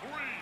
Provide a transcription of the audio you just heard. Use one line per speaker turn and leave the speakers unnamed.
three,